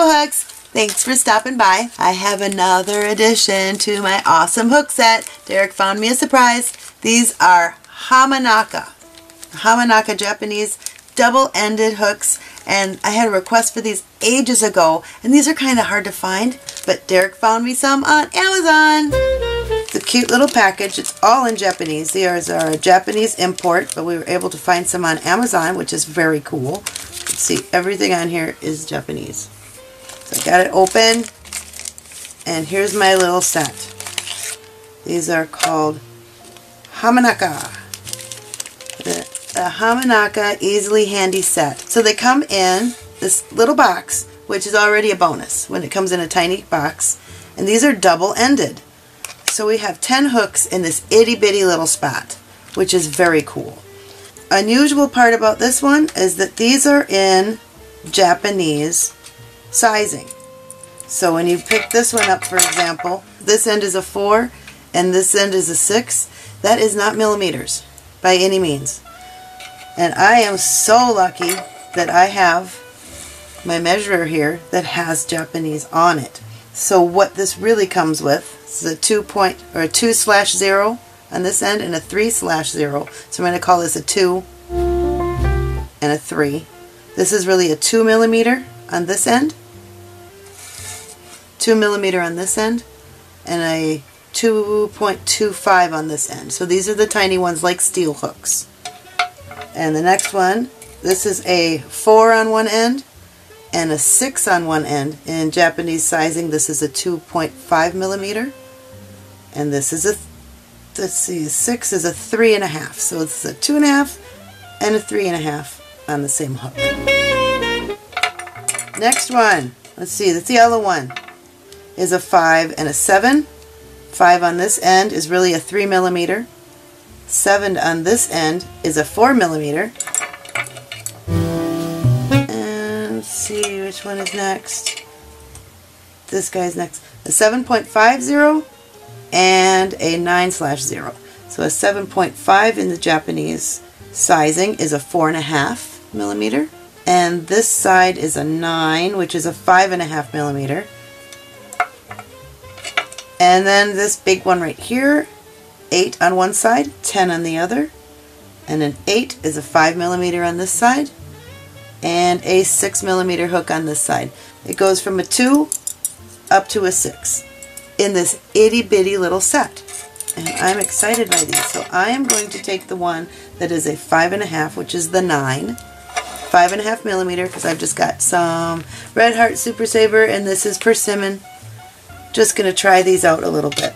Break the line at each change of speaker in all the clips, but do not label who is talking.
Thimblehooks! Thanks for stopping by. I have another addition to my awesome hook set. Derek found me a surprise. These are Hamanaka. Hamanaka Japanese double-ended hooks and I had a request for these ages ago and these are kind of hard to find but Derek found me some on Amazon. It's a cute little package. It's all in Japanese. These are a Japanese import but we were able to find some on Amazon which is very cool. See everything on here is Japanese. So I got it open and here's my little set. These are called Hamanaka. The, the Hamanaka Easily Handy Set. So they come in this little box, which is already a bonus when it comes in a tiny box. And these are double-ended. So we have 10 hooks in this itty-bitty little spot, which is very cool. Unusual part about this one is that these are in Japanese sizing. So when you pick this one up, for example, this end is a 4 and this end is a 6. That is not millimeters by any means. And I am so lucky that I have my measurer here that has Japanese on it. So what this really comes with is a 2 point or a 2 slash 0 on this end and a 3 slash 0. So I'm going to call this a 2 and a 3. This is really a 2 millimeter on this end, 2 millimeter on this end, and a 2.25 on this end. So these are the tiny ones like steel hooks. And the next one, this is a 4 on one end and a 6 on one end. In Japanese sizing, this is a 2.5 millimeter. And this is a, let's see, 6 is a 3.5. So it's a 2.5 and a 3.5 on the same hook. Next one, let's see, that's the yellow one, is a 5 and a 7. 5 on this end is really a 3 millimeter. 7 on this end is a 4 millimeter. And let's see which one is next. This guy's next. A 7.50 and a 9 slash 0. So a 7.5 in the Japanese sizing is a 4.5 millimeter. And this side is a 9, which is a 5.5 millimeter. And then this big one right here, 8 on one side, 10 on the other. And an 8 is a 5 millimeter on this side. And a 6 millimeter hook on this side. It goes from a 2 up to a 6 in this itty bitty little set. And I'm excited by these. So I am going to take the one that is a 5.5, which is the 9 five and a half millimeter because I've just got some Red Heart Super Saver and this is persimmon. Just going to try these out a little bit.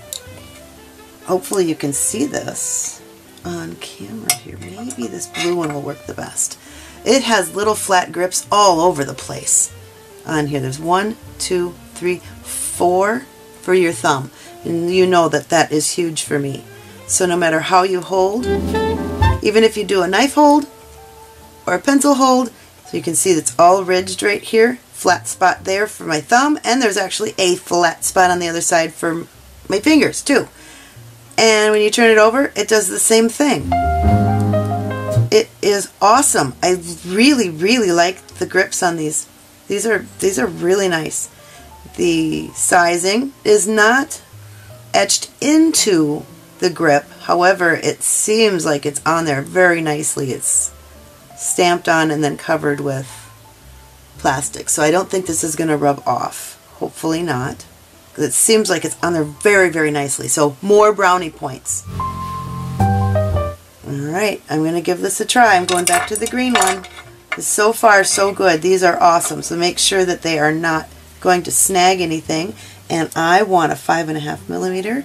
Hopefully you can see this on camera here. Maybe this blue one will work the best. It has little flat grips all over the place on here. There's one, two, three, four for your thumb. And you know that that is huge for me. So no matter how you hold, even if you do a knife hold, or a pencil hold. So you can see that's all ridged right here. Flat spot there for my thumb. And there's actually a flat spot on the other side for my fingers too. And when you turn it over, it does the same thing. It is awesome. I really, really like the grips on these. These are these are really nice. The sizing is not etched into the grip. However, it seems like it's on there very nicely. It's stamped on and then covered with plastic. So I don't think this is going to rub off. Hopefully not. Because it seems like it's on there very, very nicely. So more brownie points. Alright, I'm going to give this a try. I'm going back to the green one. So far, so good. These are awesome. So make sure that they are not going to snag anything. And I want a 5.5 millimeter,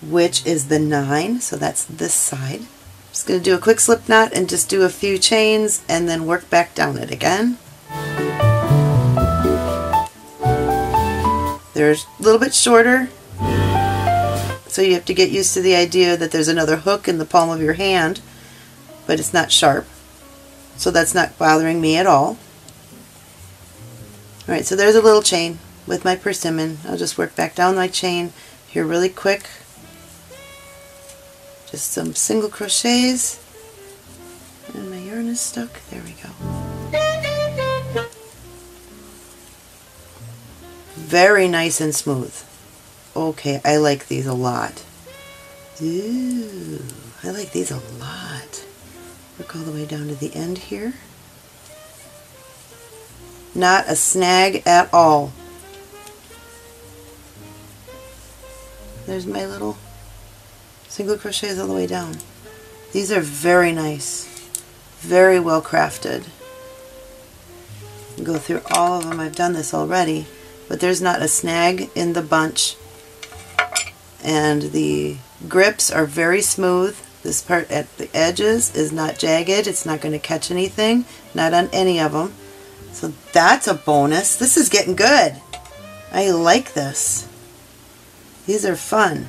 which is the 9. So that's this side. Just going to do a quick slip knot and just do a few chains and then work back down it again. They're a little bit shorter, so you have to get used to the idea that there's another hook in the palm of your hand, but it's not sharp. So that's not bothering me at all. Alright, so there's a little chain with my persimmon. I'll just work back down my chain here really quick just some single crochets and my yarn is stuck there we go Very nice and smooth. Okay, I like these a lot. Ooh, I like these a lot. Work all the way down to the end here. Not a snag at all. There's my little single crochets all the way down. These are very nice. Very well crafted. Go through all of them. I've done this already. But there's not a snag in the bunch. And the grips are very smooth. This part at the edges is not jagged. It's not going to catch anything. Not on any of them. So that's a bonus. This is getting good. I like this. These are fun.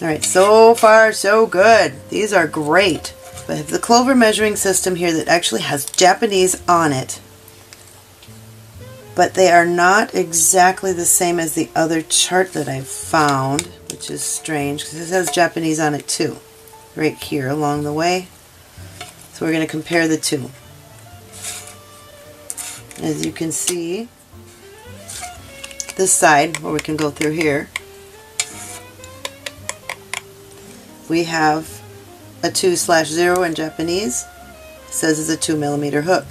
Alright, so far so good. These are great. I have the Clover measuring system here that actually has Japanese on it. But they are not exactly the same as the other chart that I've found, which is strange because it has Japanese on it too, right here along the way. So we're going to compare the two. As you can see, this side, where we can go through here, we have a 2 slash 0 in Japanese. It says it's a 2 millimeter hook.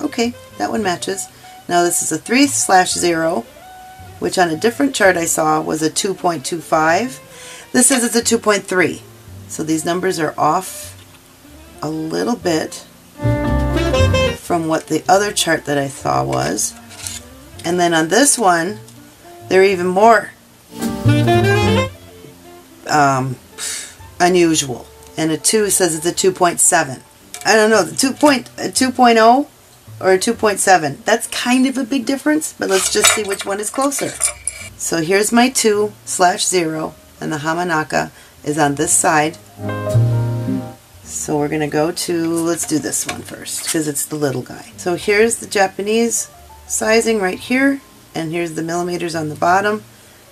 Okay, that one matches. Now this is a 3 slash 0, which on a different chart I saw was a 2.25. This says it's a 2.3. So these numbers are off a little bit from what the other chart that I saw was. And then on this one, they're even more um, unusual. And a 2 says it's a 2.7. I don't know, the 2.0 or a 2.7. That's kind of a big difference, but let's just see which one is closer. So here's my 2 slash 0, and the Hamanaka is on this side. So we're going to go to, let's do this one first, because it's the little guy. So here's the Japanese sizing right here, and here's the millimeters on the bottom.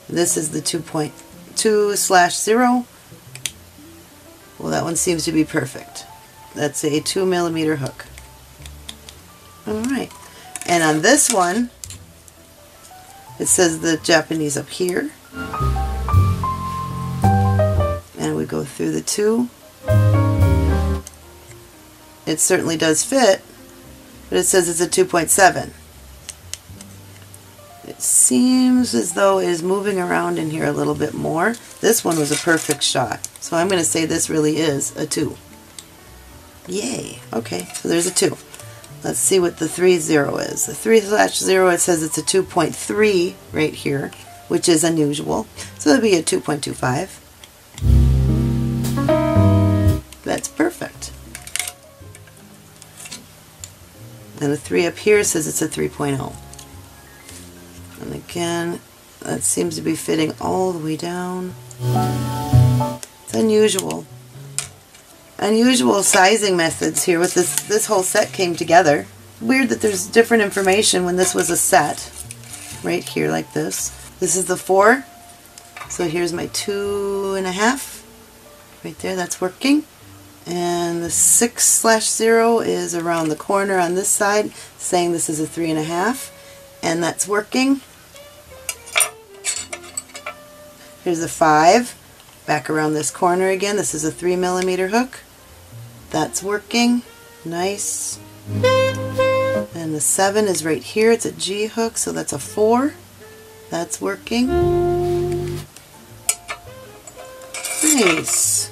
This is the 2.2 slash 0. Well, that one seems to be perfect. That's a 2 millimeter hook. Alright. And on this one, it says the Japanese up here. And we go through the two. It certainly does fit, but it says it's a 2.7. It seems as though it is moving around in here a little bit more. This one was a perfect shot. So I'm going to say this really is a 2. Yay! Okay, so there's a 2. Let's see what the 3 0 is. The 3 slash 0, it says it's a 2.3 right here, which is unusual. So it'll be a 2.25. That's perfect. And the 3 up here says it's a 3.0. And again, that seems to be fitting all the way down. It's unusual. Unusual sizing methods here with this, this whole set came together. Weird that there's different information when this was a set. Right here like this. This is the four. So here's my two and a half. Right there, that's working. And the six slash zero is around the corner on this side, saying this is a three and a half. And that's working. Here's a 5. Back around this corner again. This is a 3 millimeter hook. That's working. Nice. And the 7 is right here. It's a G hook, so that's a 4. That's working. Nice.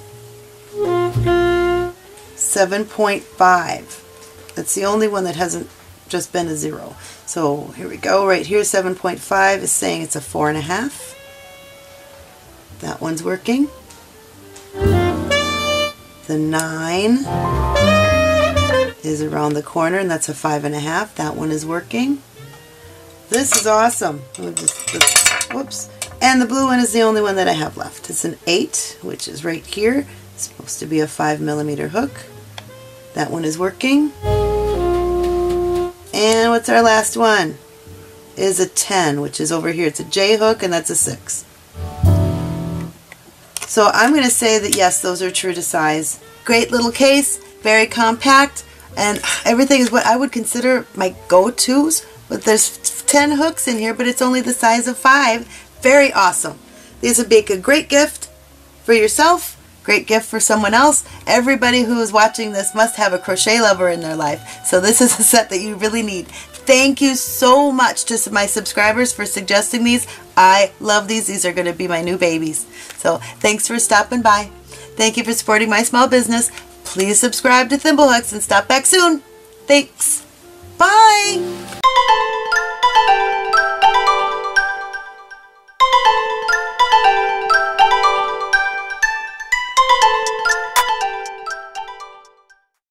7.5. That's the only one that hasn't just been a 0. So here we go. Right here, 7.5 is saying it's a 4.5. That one's working. The 9 is around the corner and that's a five and a half. That one is working. This is awesome. Just, whoops. And the blue one is the only one that I have left. It's an 8, which is right here. It's supposed to be a 5 millimeter hook. That one is working. And what's our last one? Is a 10, which is over here. It's a J hook and that's a 6. So I'm going to say that yes, those are true to size. Great little case, very compact, and everything is what I would consider my go-tos. But there's 10 hooks in here, but it's only the size of five. Very awesome. These would make a great gift for yourself, great gift for someone else. Everybody who is watching this must have a crochet lover in their life. So this is a set that you really need. Thank you so much to my subscribers for suggesting these. I love these. These are going to be my new babies. So thanks for stopping by. Thank you for supporting my small business. Please subscribe to Thimblehooks and stop back soon. Thanks. Bye.